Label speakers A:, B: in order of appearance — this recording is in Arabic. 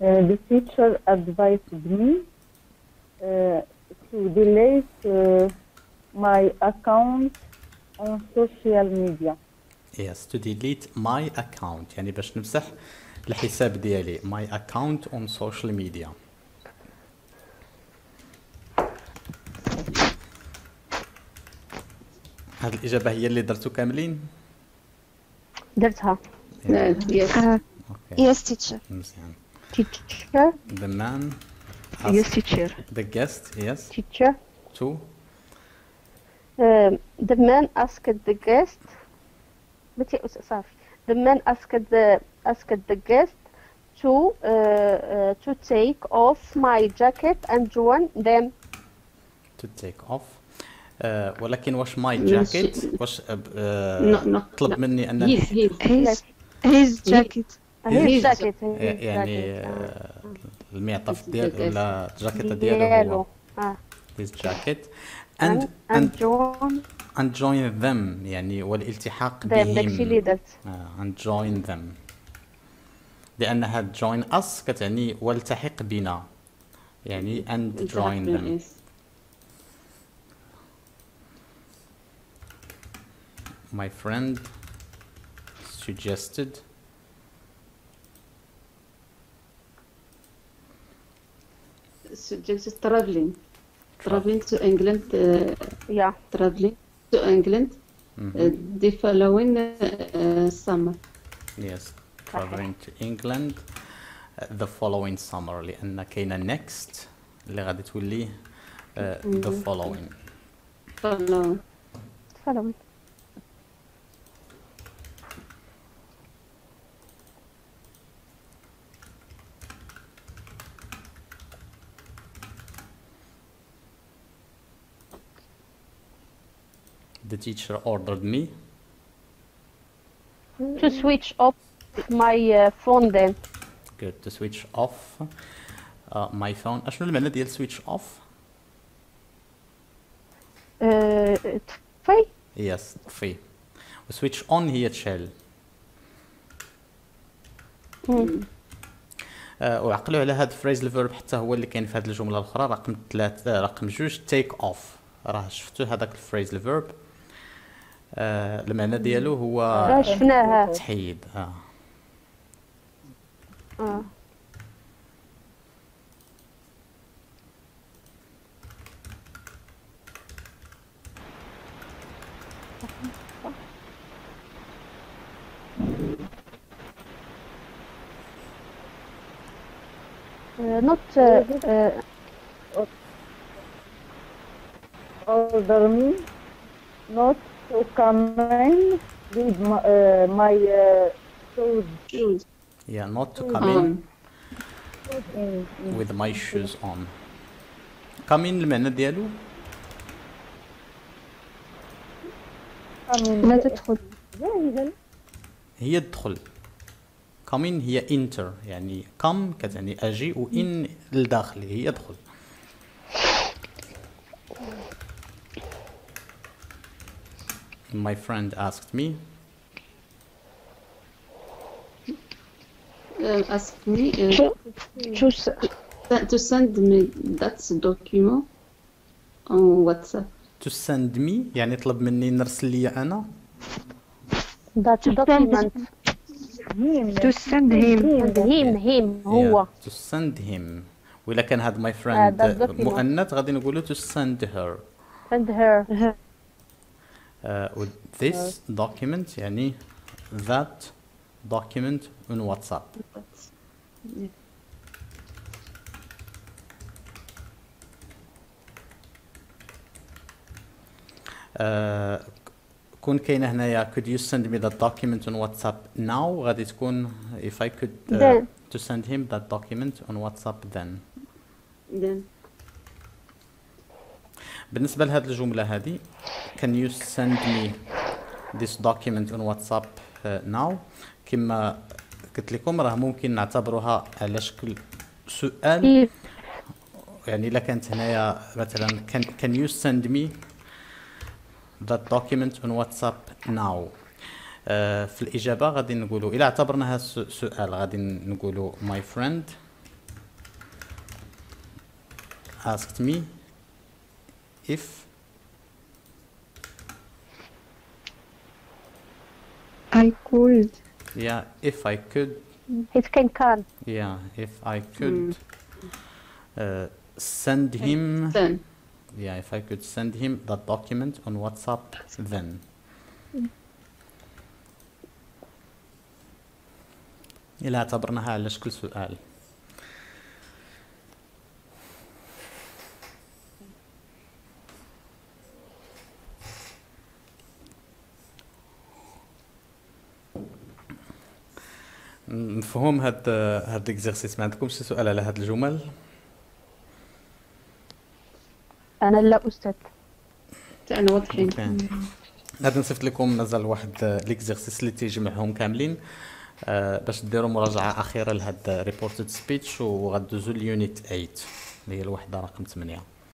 A: Uh, the teacher advised me uh, to delete uh, my account on social media.
B: yes to delete my account يعني باش نمسح الحساب ديالي my account on social media هاد الإجابة هي اللي درتو كاملين
C: درتها
D: آه،
B: أوكي
D: yes teacher
B: مزيان
C: teacher
B: the man
C: yes
B: asked
C: teacher
B: the guest yes
C: teacher
B: to
C: Um, the man asked the guest متى أس- صافي the man asked the asked the guest to uh, uh, to take off my jacket and join them
B: to take off آه ولكن واش my
E: ماشي.
B: jacket واش آه، آه،
E: No, no,
B: طلب
E: لا.
B: مني انني
E: هيز هيز
D: his his jacket
C: هي الجاكيت
B: يعني آه، المعطف ديال ولا الجاكيت ديالو.
C: آه.
B: his jacket and
C: and join
B: and join them يعني والالتحاق
C: بهم. داكشي اللي درت.
B: and join them لأنها join us كتعني والتحق بنا. يعني اند جوين ذم my friend suggested
E: suggested traveling traveling to England uh,
C: yeah
E: traveling to England
B: Mhm.
E: uh, the following uh, summer
B: yes traveling to England uh, the following summer لأن كاينة next اللي غادي تولي uh, the following
E: following
C: following
B: the teacher ordered me
C: to switch off my uh, phone then
B: good to switch off uh, my phone اشنو المعنى ديال switch off
C: uh, طفي
B: yes طفي و switch on هي تشعل آه، وعقلوا على هاد phrasal verb حتى هو اللي كاين في هاد الجمله الاخرى رقم ثلاثة رقم جوج take off راه شفتوا هذاك phrasal verb آه المعنى ديالو هو
C: شفناها؟
B: تحيد آه.
C: آه. Uh, not uh, uh,
A: Order me not to come in with my, uh, my uh, shoes
E: shoes
B: yeah not to come in with my shoes on come in المعنى ديالو
A: come in.
D: لا تدخل
B: هي الدخل come in هي enter يعني come كتعني أجي و in لداخل هي ادخل my friend asked me
E: uh, asked me uh,
C: to, to s-
E: to send me that document on WhatsApp
B: to send me يعني طلب مني نرسل لي انا
C: that document
A: him
D: to send him
C: and him him هو
B: Yeah, to send him وإلا كان هاد my
C: Ah,
B: friend
C: that document.
B: مؤنث غادي نقولوا to send her
C: and her
B: Uh, this document يعني that document on WhatsApp آه، كون كاينة هنايا could you send me that document on WhatsApp now غادي تكون if I could uh, to send him that document on WhatsApp then
E: then
B: بالنسبة لهذه الجملة هذه can you send me this document on WhatsApp uh, now? كما قلت لكم راه ممكن نعتبروها على شكل سؤال.
C: if
B: يعني إلا كانت هنايا مثلا can, can you send me that document on WhatsApp now آه في الإجابة غادي نقولوا إلا اعتبرناها سؤال غادي نقولوا my friend asked me if
D: I could
B: yeah if I could
C: حيت كاين كان
B: yeah if I could uh, send him
E: then
B: yeah if I could send him that document on WhatsApp then إلا اعتبرناها على شكل سؤال مفهوم هاد هاد ال exercice ما عندكمش شي سؤال على هاد الجمل؟
C: أنا لا أستاذ.
E: تاعنا واضحين.
B: غادي نصيفط لكم مازال واحد l'exercice اللي تيجمعهم كاملين آه، باش ديروا مراجعة أخيرة لهاد reported speech وغدوزوا ل unit 8 اللي هي الوحدة رقم 8